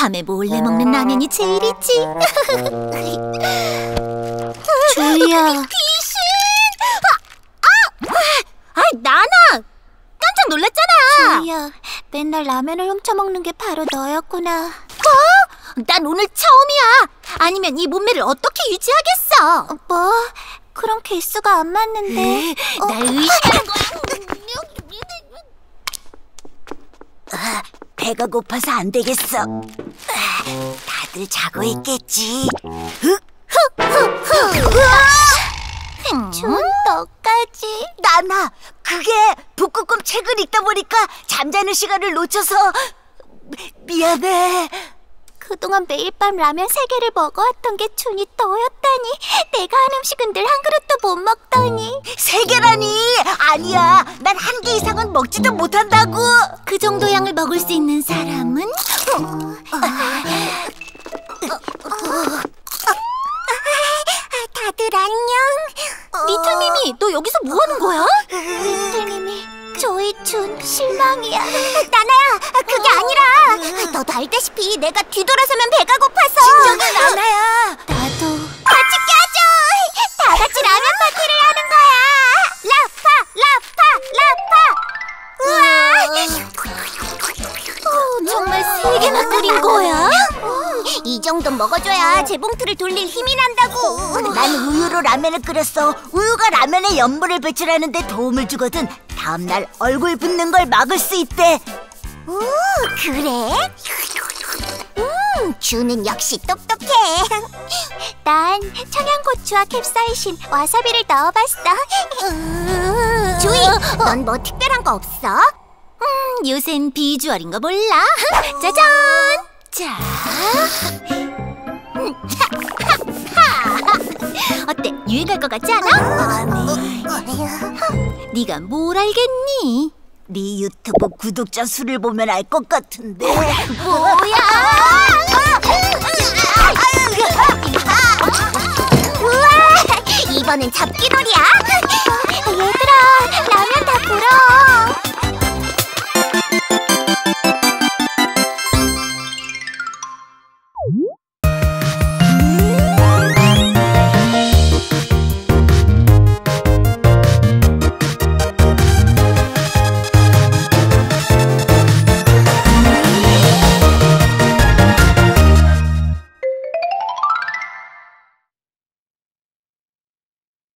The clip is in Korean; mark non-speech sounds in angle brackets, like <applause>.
밤에 몰래 먹는 라면이 제일이지. <laughs> 주희야. 귀신! 아, 아, 아, 나나 깜짝 놀랐잖아. 주희야, 맨날 라면을 훔쳐 먹는 게 바로 너였구나. 뭐? 난 오늘 처음이야. 아니면 이 몸매를 어떻게 유지하겠어? 어, 뭐? 그럼 개수가 안 맞는데. 어, 날 의심하는 거야. 아, 배가 고파서 안 되겠어. 아, 다들 자고 있겠지. 준 너까지. 나나 그게 북극곰 책을 읽다 보니까 잠자는 시간을 놓쳐서 미, 미안해. 그동안 매일 밤 라면 세 개를 먹어왔던 게 준이 너였다니. 내가 한 음식은 늘 한 그릇도 못 먹더니. 세 개라니 아니야. 난 한 개 이상은 먹지도 못한다고. 그 정도 양을 먹을 수 있는 사람은 다들 안녕. 리틀미미, 너 여기서 뭐 하는 거야? 리틀미미, 저희 준 실망이야. 나나야, 그게 아니라. 너도 알다시피 내가 뒤돌아서면 배가 고파서. 진정해 나나야. 어, 정말 세 개나 끓인 거야? 음, 이 정도 먹어줘야 재봉틀을 돌릴 힘이 난다고. 난 우유로 라면을 끓였어. 우유가 라면에 염분을 배출하는데 도움을 주거든. 다음날 얼굴 붓는 걸 막을 수 있대. 오, 그래? 음, 주는 역시 똑똑해. <laughs> 난 청양고추와 캡사이신, 와사비를 넣어봤어. 주희, 넌 뭐 특별한 거 없어? 음, 요샌 비주얼인 거 몰라? <laughs> 짜잔! 자, <laughs> 어때? 유행할 것 같지 않아? <laughs> 네가 뭘 알겠니? 네 유튜브 구독자 수를 보면 알 것 같은데. 뭐야? 우와, 이번엔 잡기놀이야.